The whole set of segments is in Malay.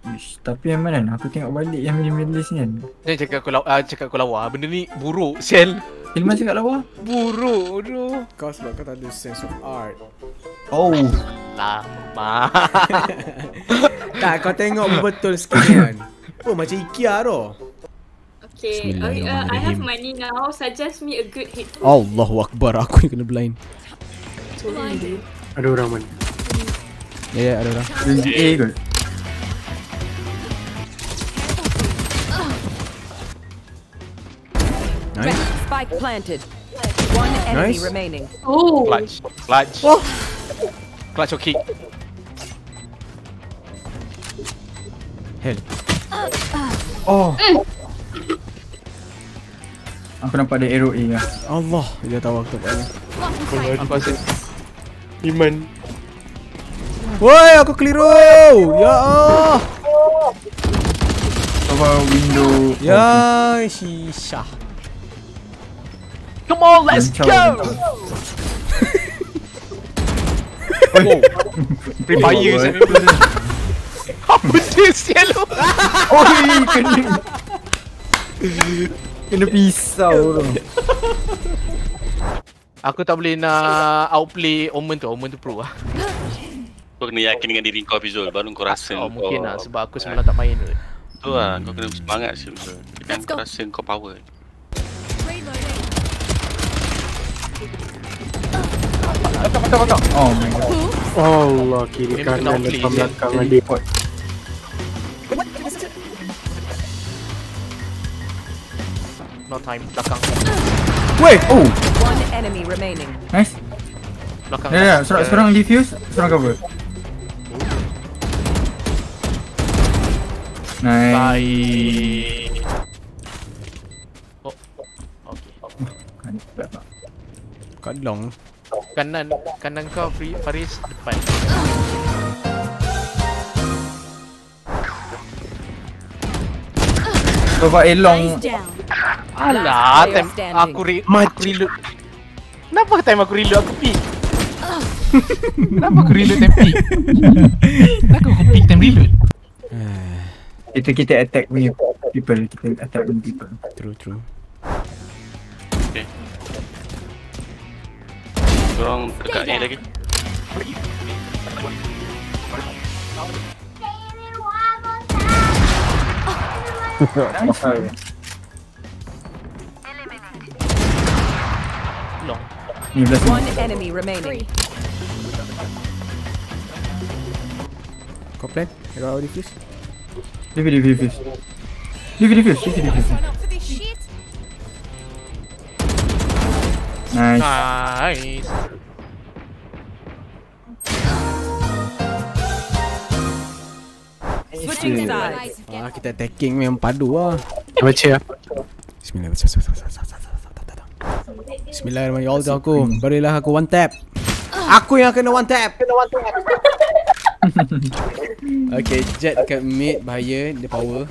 Ish, tapi yang mana? Aku tengok balik yang middle list ni kan. Jangan cakap aku lawa, uh, cakap aku lawa. Benda ni buruk, Sel. Ilman cakap lawa? Buruk, aduh. Kau sebab kau tak ada sense of art. Oh. Lama. tak, kau tengok betul sikit kan. Oh, macam IKEA tu. Okay, okay uh, I have money now. Suggest me a good hit. Allahu Akbar, aku yang kena blind. Ada orang mana? Ya, ya, ada orang. A kot. Nice. Spike planted. One enemy Nice. remaining. Oh. Clutch. Clutch. Oh. Clutch or kick. Hell. Oh. Aku nampak ada arrow A lah. Allah, dia tahu aku tak boleh. Aku rasa Iman. Woi, aku keliru. Ya Allah. Coba window. Ya, shisha. Come on, let's go! Oh. Free fire saya memang. Apa dia sial lu? Oh, kena. kena pisau tu. Aku tak boleh nak outplay Omen tu. Omen tu pro lah. Kau kena yakin dengan diri kau Fizul Baru kau rasa Oh, kau mungkin lah sebab aku semalam tak main tu. Tu lah kau kena semangat sih Fizul Kan kau rasa kau power Patah, patah, patah. Oh my god. Allah kiri kanan depan belakang. Teleport. No time. Belakang. Woi, Oh, One enemy remaining. nice. Belakang. Ya, ya, seorang, seorang diffuse, seorang cover. Nice. Baik. Kat long. Kanan kanan kau free Faris depan. Coba elong. Alah, time aku re aku reload. Kenapa time aku reload aku pick? Kenapa aku reload time pick? Kenapa aku pick time reload? Kita kita attack punya people, kita attack punya people. True, true. Korang dekat A lagi. Long. Ni belas One enemy remaining. Kau plan? Kau ada diffuse, diffuse. Diffuse, diffuse, diffuse, diffuse. Nice. Nice. Switching sides. Ah, kita attacking memang padu lah. Baca lah. Bismillah. Bismillahirrahmanirrahim. Ya Allah aku. Berilah aku one tap. Aku yang kena one tap. Kena one tap. okay, jet dekat mid bahaya dia power.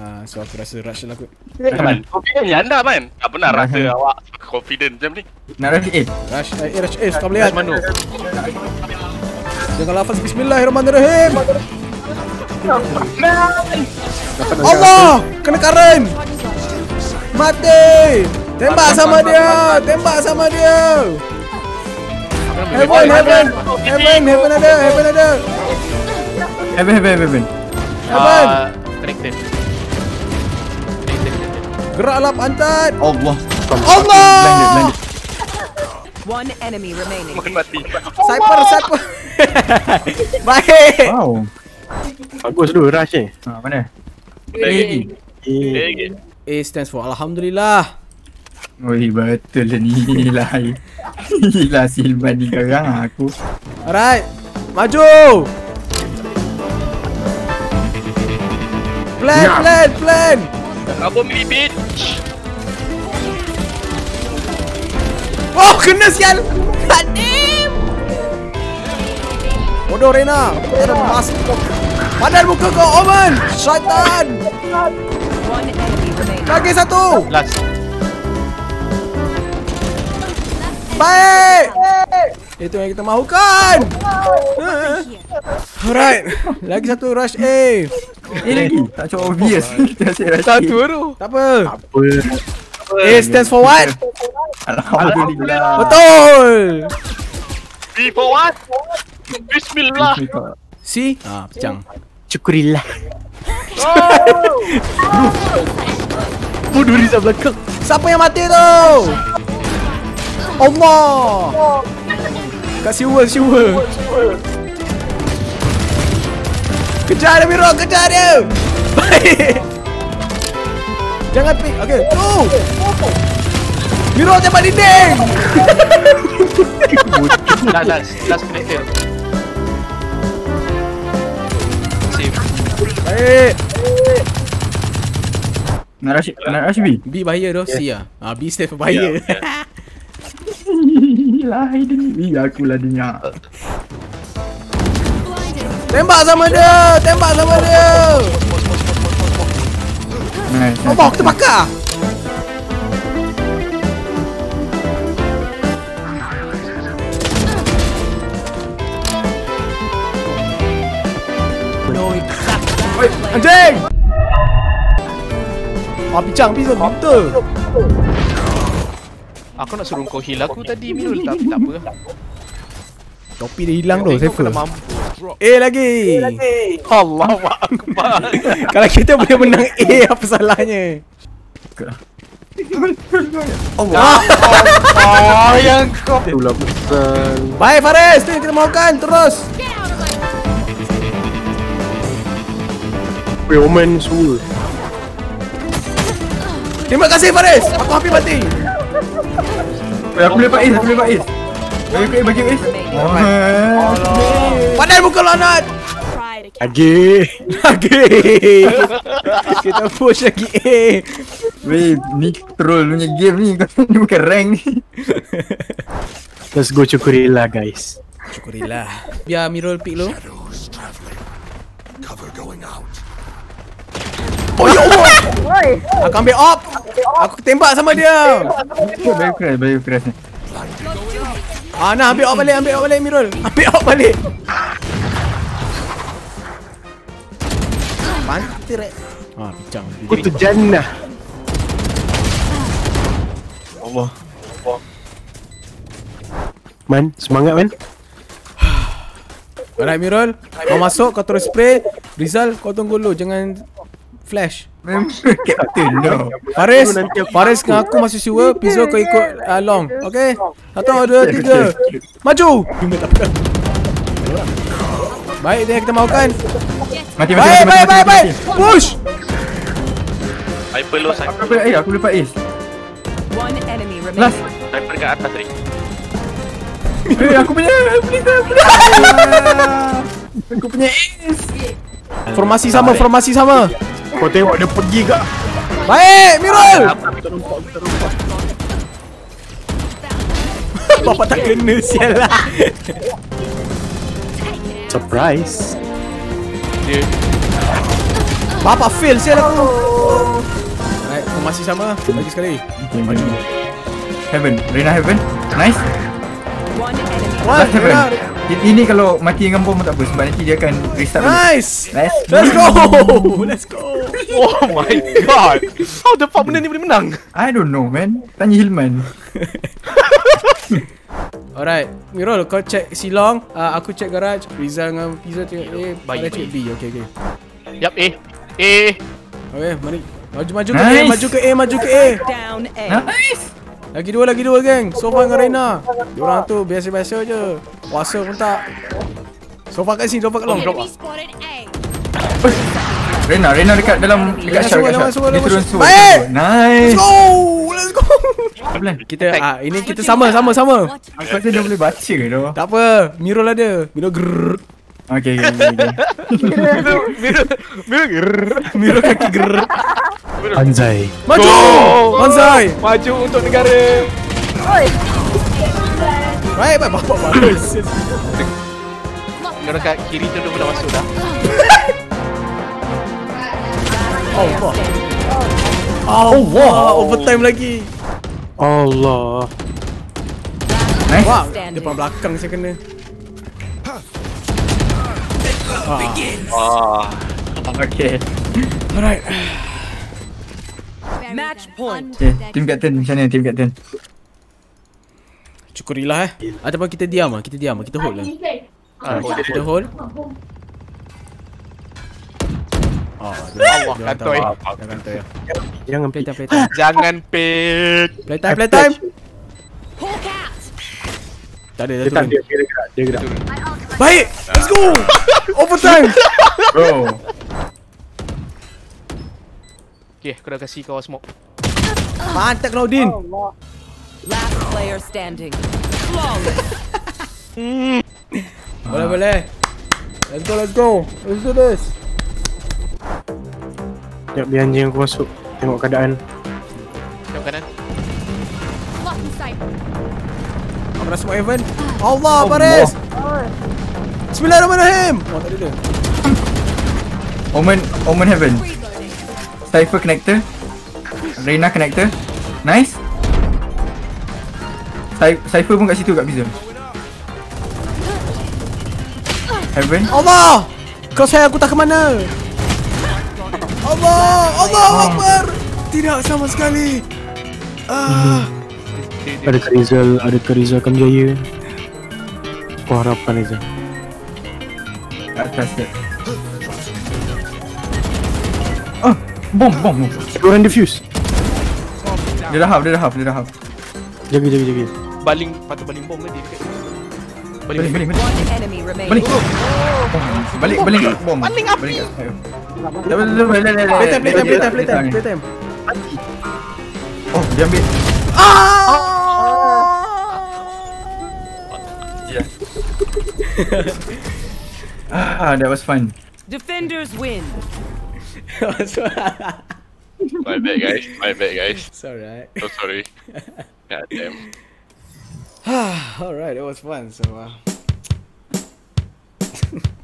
Ah, so aku rasa rush lah aku. Man, confident je anda man Tak pernah rasa awak confident macam ni Nak rush A. Rush, eh, rush, eh, kau boleh lihat. Manu. Dengan lafaz Bismillahirrahmanirrahim. Allah, kena karen. Mati. Tembak sama dia. Tembak sama dia. Heaven, heaven. Heaven, heaven ada, heaven ada. Heaven, heaven, heaven. Heaven. Ah, Connected. Connected, connected. Geraklah pantat. Allah. Allah. Blinded, blinded. One enemy remaining. Mohon mati Cyper, cyper. Baik. Wow. Bagus tu rush ni. Ha, mana? A lagi lagi. Eh, A stands for Alhamdulillah. Oi, betul lah ni. Lah. Gila Silvan ni garang aku. Alright. Maju. Plan, plan, plan. Apa mini bitch Oh, kena sial. God damn. Bodoh Rena. Ada mas. Padan muka kau, Omen. Syaitan. Lagi satu. Last. Baik. Itu yang kita mahukan. Alright. Lagi satu rush A. Eh lagi. Tak cukup obvious. Kita asyik rasa. Satu baru. Tak apa. Apa? A stands for what? Alhamdulillah. Betul. B for what? Bismillah. C. Ah, pecang. Syukurilah. Bodoh Rizal belakang. Siapa yang mati tu? Allah. Kat siwa, siwa. Kejar dia Miro, kejar dia. Baik. Jangan pick. Okay, tu. Miro tembak dinding. Last, last, last connector. Save. Baik. Nak rush, nak rush B. B bahaya tu, C ah. Ah, B for bahaya. Lah, ini aku lah dengar. Tembak sama dia. Tembak sama dia. Nice. Apa kita bakar? Anjing! Ah, pincang, pincang, betul. Aku nak suruh kau heal aku tadi Mirul tapi tak apa. Topi dia hilang tu, kalau mampu. A lagi. Allah Akbar. Kalau kita boleh menang A, apa salahnya? Allah. Oh yang kau. Itulah besar. Baik Faris, tu yang kita mahukan. Terus. Weh, Omen semua. Terima kasih Faris. Aku hampir mati. Eh, Aku boleh Ace, aku boleh Ace. Bagi aku Ace, bagi aku Ace. Oh, Padahal bukan lanat. Lagi. Lagi. kita push lagi A. Weh, ni troll punya game ni. Kau ni bukan rank ni. Let's go Syukurilah guys. Syukurilah. Biar Mirul pick lu. Oh ya Allah. Aku ambil op. Aku tembak sama dia. Bagi aku crash, bagi aku crash. Ah, nah ambil op balik, ambil op balik Mirul. Ambil op balik. Mati rek. Ah, pincang. Aku tu jannah. Allah. Man, semangat man. Alright Mirul, kau masuk, kau terus spray. Rizal, kau tunggu dulu, jangan flash. Captain no. Faris, Faris dengan aku masih siwa, Pizzo kau ikut uh, long. Okay? Satu, dua, tiga. Maju! Baik, dia kita mahukan. Mati, mati, Baik, mati, baik, mati, baik, baik. mati. Push! Hyper low, Aku boleh Ace, aku boleh Ace. Last. Cypher kat atas tadi. Eh, aku punya. Aku punya Ace. Formasi sama, formasi sama. Kau tengok dia pergi kak. Baik, Mirul! Bapak tak kena, sial lah. Surprise. Dia Bapak fail, sial aku. Alright, formasi sama. Lagi sekali. Heaven, Rena Heaven. Nice. One Last. Rena. I- Ini kalau mati dengan bom tak apa sebab nanti dia akan restart. Nice! Nice. Let's go! Let's go! Oh my god. How the fuck benda ni boleh menang? I don't know man. Tanya Hilman. Alright, Mirul kau check Silong, uh, aku check garage, Rizal dengan Pizza check A, Pada check B. Okay, okay. Yap, eh. Eh. Okay, mari. Maju maju ke A, Nice. maju ke A, maju ke A. Down A. Nice. Lagi dua, lagi dua geng. Sofa dengan Reina. Diorang tu biasa-biasa je. Puasa pun tak. Sofa kat sini, sofa kat long. Rena, Rena dekat dalam dekat semua, dekat jangan shot. semua, Dia turun semua. Baik. Nice. Let's go! Let's go! Kita ah ini kita sama sama sama. Aku rasa dia boleh baca tu. Tak apa, Mirul ada. Mirul grrrr. Okay, okay, okay. okay. Miru, miru. Mirul kaki grrrr. Anzai. Maju! Go! Bonsai! Maju untuk negara. Baik, baik, bapak bagus. Orang kat kiri tu dah masuk dah. Oh, wah. Oh, wah. Overtime lagi. Allah. Nice. Wah, depan belakang saya kena. Wah. Okay. Alright. Match point. Okay, team captain macam mana team captain? Cukurilah eh. Ataupun kita diam ah, kita diam ah, kita hold lah. Ah, Kita hold. Oh, Allah kantoi. Jangan Play time, play time. Jangan pik. Play time, play time. Tak ada, dah turun. dia dia gerak, dia gerak. Baik, let's go. Overtime. Bro. Okay, aku dah kasih kau smoke. Mantap Claudine. Last player standing. Boleh, boleh. Let's go, let's go. Let's do this. Sekejap biar anjing aku masuk. Tengok keadaan. Tengok kanan. Aku dah smoke Evan. Allah, Paris. Bismillahirrahmanirrahim. Oh, tak ada dia. Omen Omen Heaven. Cypher connector. Reina connector. Nice. Cy- Cypher pun kat situ kat Bizem. Heaven. Allah! Kau saya aku tak ke mana? Allah! Allah Akbar! Tidak sama sekali. Ah, Adakah Rizal, adakah Rizal akan berjaya? Aku harapan Rizal. Atas dia. Oh, bom, bom, bom. Ada orang defuse. Dia dah half, dia dah half, dia dah half. Jaga, jaga, jaga. Baling, patut baling bom ke dia dekat. Baling, Balik, baling. balik, balik. Balik. Balik, balik kat bom. Balik? Balik kat. Tak tak tak play time, play time, play time, play Dia time, tak- play time. Oh, dia ambil. Yeah. Ah, that was fun. Defenders win. My bad, guys. My bad, guys. It's alright. So sorry. God damn. alright, it was fun. So. Uh...